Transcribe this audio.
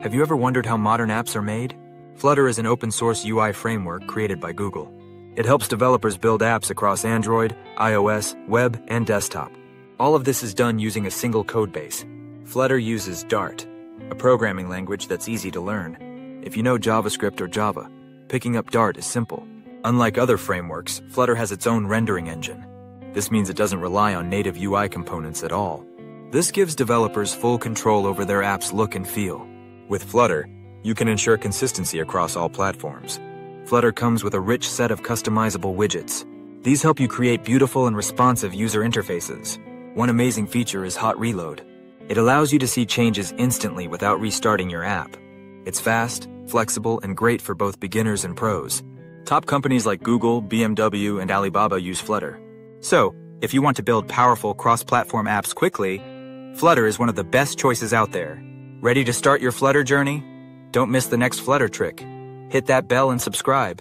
Have you ever wondered how modern apps are made? Flutter is an open source UI framework created by Google. It helps developers build apps across Android, iOS, web, and desktop. All of this is done using a single codebase. Flutter uses Dart, a programming language that's easy to learn. If you know JavaScript or Java, picking up Dart is simple. Unlike other frameworks, Flutter has its own rendering engine. This means it doesn't rely on native UI components at all. This gives developers full control over their app's look and feel. With Flutter, you can ensure consistency across all platforms. Flutter comes with a rich set of customizable widgets. These help you create beautiful and responsive user interfaces. One amazing feature is Hot Reload. It allows you to see changes instantly without restarting your app. It's fast, flexible, and great for both beginners and pros. Top companies like Google, BMW, and Alibaba use Flutter. So, if you want to build powerful cross-platform apps quickly, Flutter is one of the best choices out there. Ready to start your Flutter journey? Don't miss the next Flutter trick. Hit that bell and subscribe.